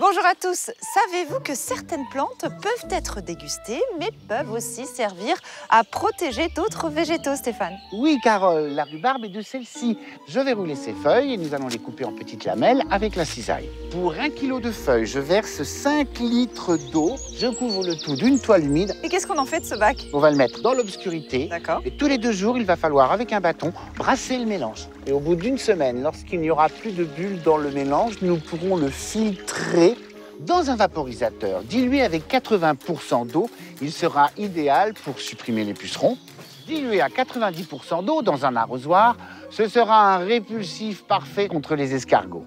Bonjour à tous. Savez-vous que certaines plantes peuvent être dégustées, mais peuvent aussi servir à protéger d'autres végétaux, Stéphane? Oui, Carole, la rhubarbe est de celle-ci. Je vais rouler ses feuilles et nous allons les couper en petites lamelles avec la cisaille. Pour un kilo de feuilles, je verse 5 litres d'eau. Je couvre le tout d'une toile humide. Et qu'est-ce qu'on en fait de ce bac? On va le mettre dans l'obscurité. D'accord. Et tous les deux jours, il va falloir, avec un bâton, brasser le mélange. Et au bout d'une semaine, lorsqu'il n'y aura plus de bulles dans le mélange, nous pourrons le filtrer dans un vaporisateur dilué avec 80% d'eau. Il sera idéal pour supprimer les pucerons. Dilué à 90% d'eau dans un arrosoir, ce sera un répulsif parfait contre les escargots.